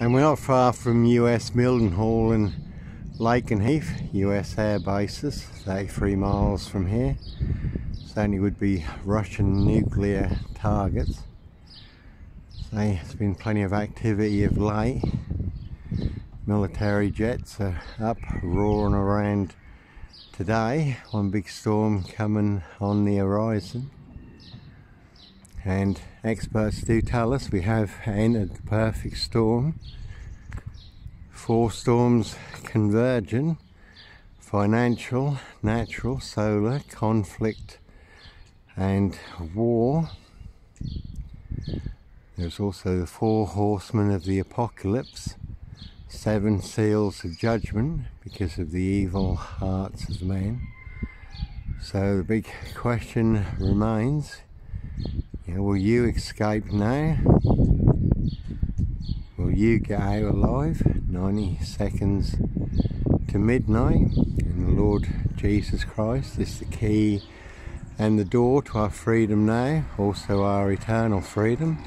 And we're not far from US Mildenhall and Lakenheath, US air bases, 33 miles from here. Certainly would be Russian nuclear targets. So there's been plenty of activity of late. Military jets are up roaring around today. One big storm coming on the horizon. And experts do tell us we have entered the perfect storm. Four storms converging financial, natural, solar, conflict, and war. There's also the four horsemen of the apocalypse, seven seals of judgment because of the evil hearts of men. So the big question remains know, will you escape now? Will you out alive? 90 seconds to midnight. And the Lord Jesus Christ is the key and the door to our freedom now, also our eternal freedom.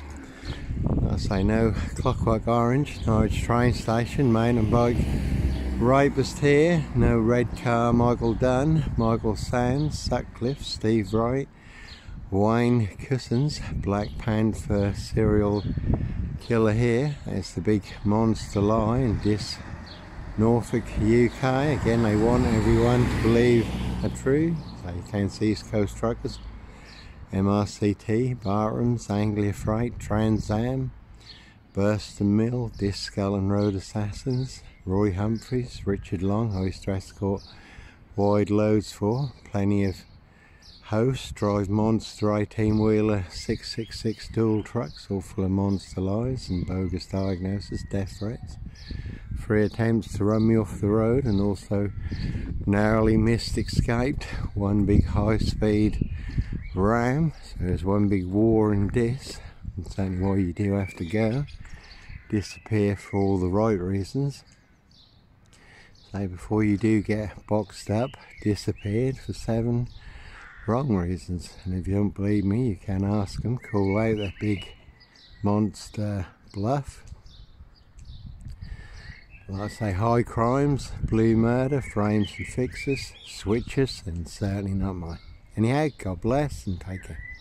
I say no clockwork orange, Norwich train station, mountain bike rapist here, no red car, Michael Dunn, Michael Sands, Sutcliffe, Steve Wright, Wayne Couzens, Black Panther serial killer here. It's the big monster in this Norfolk, UK. Again, they want everyone to believe are true. So you can see East Coast Truckers, MRCT, Bartram's, Anglia Freight, Trans Am, Burston Mill, Disc and Road Assassins, Roy Humphreys, Richard Long, Oyster Escort, Wide Loads for, plenty of host, drive monster 18 wheeler 666 dual trucks, all full of monster lies and bogus diagnosis, death threats. Three attempts to run me off the road and also narrowly missed escaped. One big high speed ram, so there's one big war in this. That's only why you do have to go. Disappear for all the right reasons. So before you do get boxed up, disappeared for seven wrong reasons. And if you don't believe me, you can ask them. Call out that big monster bluff. Like I say, high crimes, blue murder, frames and fixes, switches, and certainly not mine. Anyhow, God bless and take care.